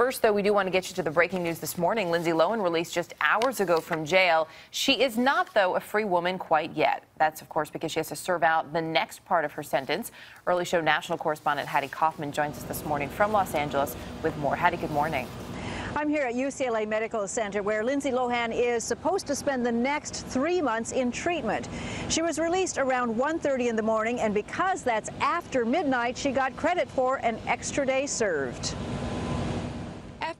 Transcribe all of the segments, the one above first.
First, though, we do want to get you to the breaking news this morning. Lindsay Lohan released just hours ago from jail. She is not, though, a free woman quite yet. That's, of course, because she has to serve out the next part of her sentence. Early show national correspondent Hattie Kauffmann joins us this morning from Los Angeles with more. Hattie, good morning. I'm here at UCLA Medical Center where Lindsay Lohan is supposed to spend the next three months in treatment. She was released around 1.30 in the morning, and because that's after midnight, she got credit for an extra day served.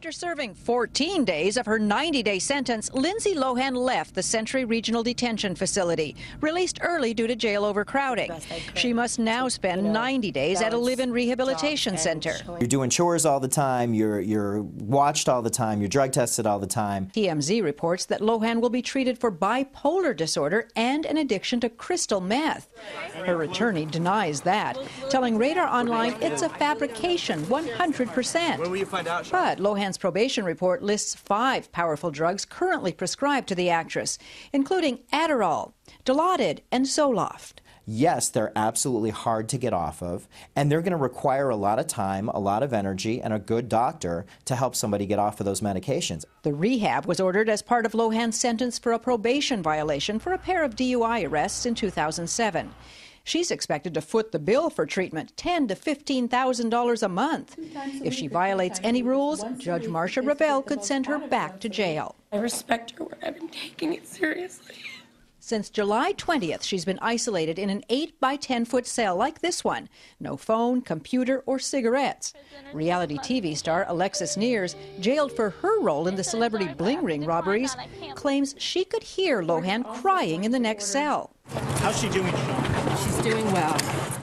After serving 14 days of her 90-day sentence, Lindsay Lohan left the Century Regional Detention Facility, released early due to jail overcrowding. She must now spend 90 days at a live-in rehabilitation center. You're doing chores all the time, you're, you're watched all the time, you're drug tested all the time. TMZ reports that Lohan will be treated for bipolar disorder and an addiction to crystal meth. Her attorney denies that, telling Radar Online it's a fabrication 100%. When will you find out? But Lohan Lohan's probation report lists five powerful drugs currently prescribed to the actress, including Adderall, Dilaudid, and Zoloft. Yes, they're absolutely hard to get off of, and they're going to require a lot of time, a lot of energy, and a good doctor to help somebody get off of those medications. The rehab was ordered as part of Lohan's sentence for a probation violation for a pair of DUI arrests in 2007. She's expected to foot the bill for treatment, ten to fifteen thousand dollars a month. If she violates any rules, Judge Marsha Revel could send her back to jail. I respect her work. I've been taking it seriously. Since July 20th, she's been isolated in an 8 by 10 foot cell like this one. No phone, computer, or cigarettes. Reality TV star Alexis Neiers, jailed for her role in the celebrity bling ring robberies, claims she could hear Lohan crying in the next cell. How's she doing, Sean? She's doing well.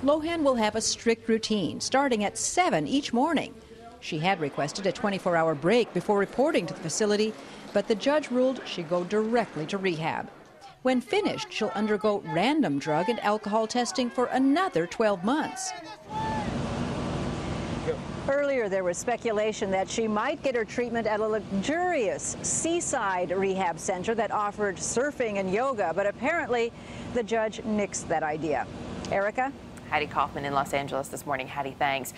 Lohan will have a strict routine, starting at 7 each morning. She had requested a 24 hour break before reporting to the facility, but the judge ruled she'd go directly to rehab. When finished, she'll undergo random drug and alcohol testing for another 12 months. Earlier, there was speculation that she might get her treatment at a luxurious seaside rehab center that offered surfing and yoga, but apparently the judge nixed that idea. Erica? Hattie Kauffmann in Los Angeles this morning. Hattie, thanks.